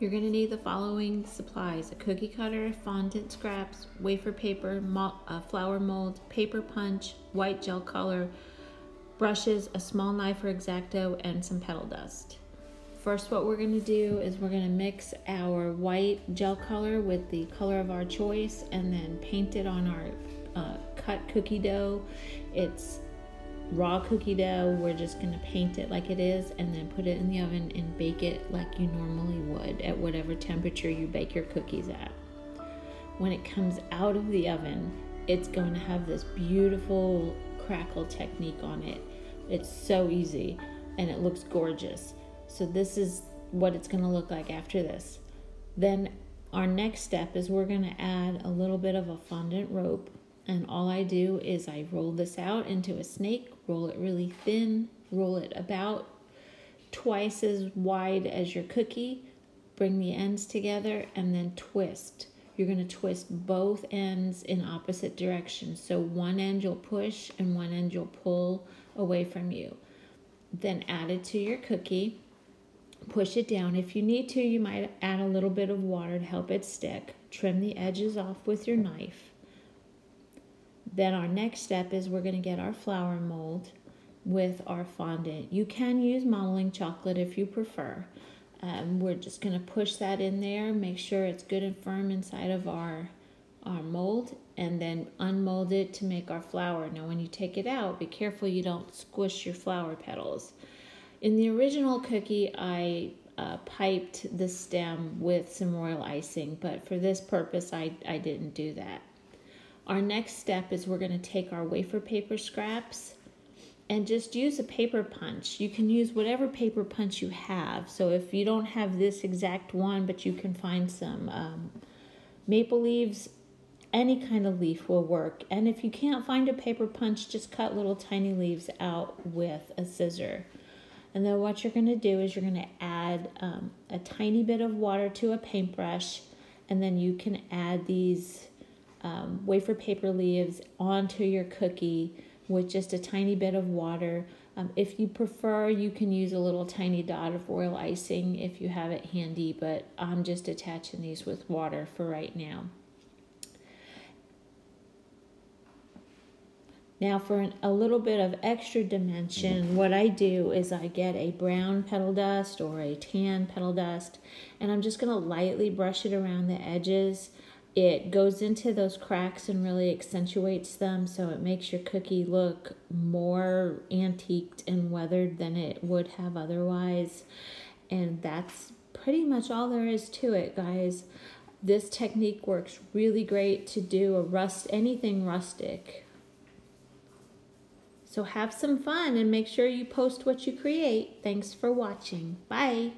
You're going to need the following supplies a cookie cutter, fondant scraps, wafer paper, uh, flower mold, paper punch, white gel color, brushes, a small knife or X-Acto, and some petal dust. First, what we're going to do is we're going to mix our white gel color with the color of our choice and then paint it on our uh, cut cookie dough. It's raw cookie dough. We're just to paint it like it is and then put it in the oven and bake it like you normally would at whatever temperature you bake your cookies at. When it comes out of the oven, it's going to have this beautiful crackle technique on it. It's so easy and it looks gorgeous. So this is what it's going to look like after this. Then our next step is we're to add a little bit of a fondant rope and all I do is I roll this out into a snake, roll it really thin, roll it about twice as wide as your cookie, bring the ends together and then twist. You're going to twist both ends in opposite directions. So one end you'll push and one end you'll pull away from you. Then add it to your cookie. Push it down. If you need to, you might add a little bit of water to help it stick. Trim the edges off with your knife. Then our next step is we're going to get our flower mold with our fondant. You can use modeling chocolate if you prefer. Um, we're just going to push that in there, make sure it's good and firm inside of our, our mold, and then unmold it to make our flower. Now when you take it out, be careful you don't squish your flower petals. In the original cookie, I uh, piped the stem with some royal icing, but for this purpose, I, I didn't do that. Our next step is we're going to take our wafer paper scraps and just use a paper punch. You can use whatever paper punch you have. So if you don't have this exact one, but you can find some um, maple leaves, any kind of leaf will work. And if you can't find a paper punch, just cut little tiny leaves out with a scissor. And then what you're going to do is you're going to add um, a tiny bit of water to a paintbrush, and then you can add these um, wafer paper leaves onto your cookie with just a tiny bit of water. Um, if you prefer, you can use a little tiny dot of royal icing if you have it handy, but I'm just attaching these with water for right now. Now for an, a little bit of extra dimension, what I do is I get a brown petal dust or a tan petal dust, and I'm just going to lightly brush it around the edges it goes into those cracks and really accentuates them so it makes your cookie look more antiqued and weathered than it would have otherwise. And that's pretty much all there is to it guys. This technique works really great to do a rust anything rustic. So have some fun and make sure you post what you create. Thanks for watching. Bye